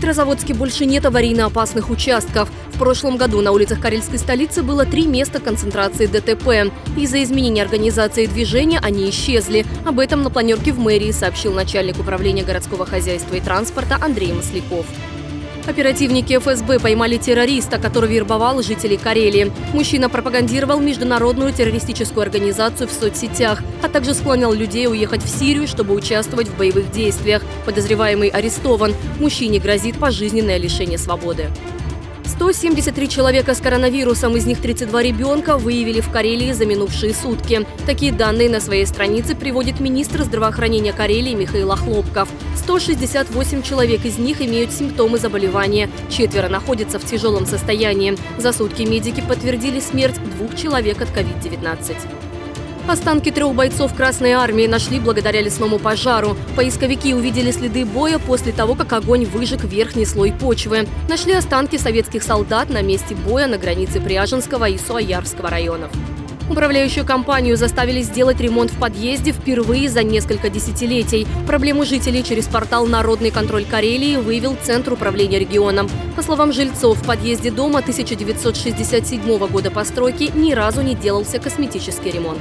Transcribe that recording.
Петрозаводске больше нет аварийно опасных участков. В прошлом году на улицах Карельской столицы было три места концентрации ДТП. Из-за изменения организации движения они исчезли. Об этом на планерке в мэрии сообщил начальник управления городского хозяйства и транспорта Андрей Масляков. Оперативники ФСБ поймали террориста, который вербовал жителей Карелии. Мужчина пропагандировал международную террористическую организацию в соцсетях, а также склонял людей уехать в Сирию, чтобы участвовать в боевых действиях. Подозреваемый арестован. Мужчине грозит пожизненное лишение свободы. 173 человека с коронавирусом, из них 32 ребенка, выявили в Карелии за минувшие сутки. Такие данные на своей странице приводит министр здравоохранения Карелии Михаил Охлопков. 168 человек из них имеют симптомы заболевания. Четверо находятся в тяжелом состоянии. За сутки медики подтвердили смерть двух человек от COVID-19. Останки трех бойцов Красной Армии нашли благодаря лесному пожару. Поисковики увидели следы боя после того, как огонь выжег верхний слой почвы. Нашли останки советских солдат на месте боя на границе Пряженского и Суаярского районов. Управляющую компанию заставили сделать ремонт в подъезде впервые за несколько десятилетий. Проблему жителей через портал «Народный контроль Карелии» выявил Центр управления регионом. По словам жильцов, в подъезде дома 1967 года постройки ни разу не делался косметический ремонт.